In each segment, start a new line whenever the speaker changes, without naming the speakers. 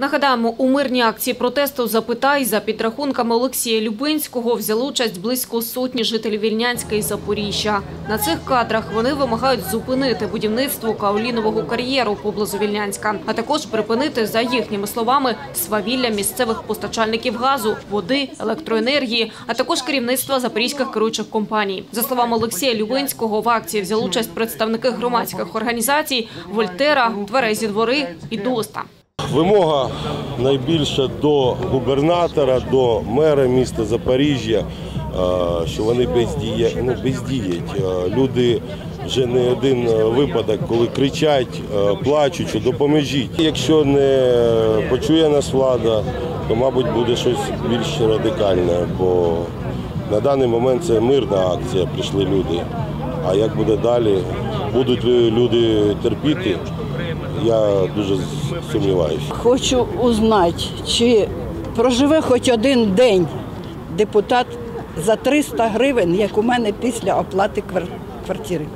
Нагадаємо, у мирній акції протесту «Запитай» за підрахунками Олексія Любинського взяли участь близько сотні жителів Вільнянська і Запоріжжя. На цих кадрах вони вимагають зупинити будівництво каолінового кар'єру поблизу Вільнянська, а також припинити, за їхніми словами, свавілля місцевих постачальників газу, води, електроенергії, а також керівництва запорізьких керуючих компаній. За словами Олексія Любинського, в акції взяли участь представники громадських організацій «Вольтера», «Тверезі двори» і «Доста».
Вимога найбільша до губернатора, до мера міста Запоріжжя, е, що вони бездіє, ну, бездіють. Е, Люди вже не один випадок, коли кричать, е, плачуть, що допоможіть. Якщо не почує нас влада, то, мабуть, буде щось більш радикальне, бо на даний момент це мирна акція, прийшли люди. А як буде далі? Будуть люди терпіти? Я дуже сумніваюся.
Хочу узнати, чи проживе хоч один день депутат за 300 гривень, як у мене після оплати квар- квартири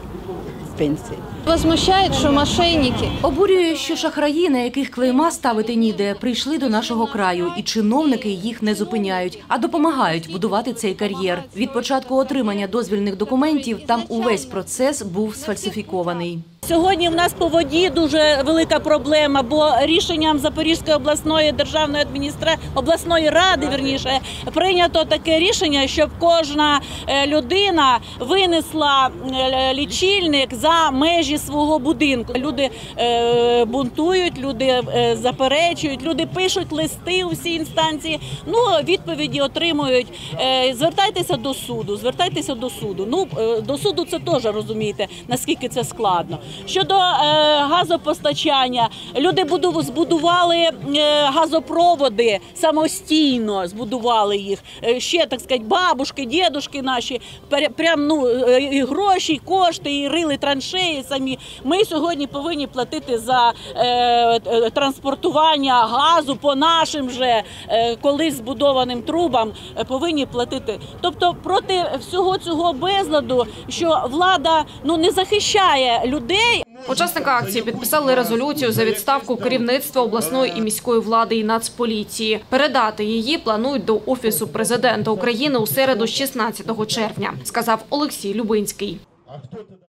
з пенсії.
Возмущает, що мошенники.
Обурює, що шахраї, на яких клейма ставити ніде, прийшли до нашого краю, і чиновники їх не зупиняють, а допомагають будувати цей кар'єр. Від початку отримання дозвільних документів там увесь процес був сфальсифікований.
Сьогодні в нас по воді дуже велика проблема, бо рішенням Запорізької обласної державної адміністрації обласної ради вірніше прийнято таке рішення, щоб кожна е, людина винесла е, лічильник за межі свого будинку. Люди е, бунтують, люди заперечують, люди пишуть листи у всі інстанції. Ну відповіді отримують. Звертайтеся до суду, звертайтеся до суду. Ну до суду це теж розумієте, наскільки це складно. Щодо е, газопостачання, люди буду, збудували е, газопроводи самостійно, збудували їх. Е, ще так сказати, бабушки, дідушки наші прям ну і гроші, і кошти, і рили траншеї самі. Ми сьогодні повинні платити за е, транспортування газу по нашим же е, колись збудованим трубам. Повинні платити. Тобто проти всього цього безладу, що влада ну не захищає людей.
Учасники акції підписали резолюцію за відставку керівництва обласної і міської влади і нацполіції. Передати її планують до офісу президента України у середу, 16 червня, сказав Олексій Любинський.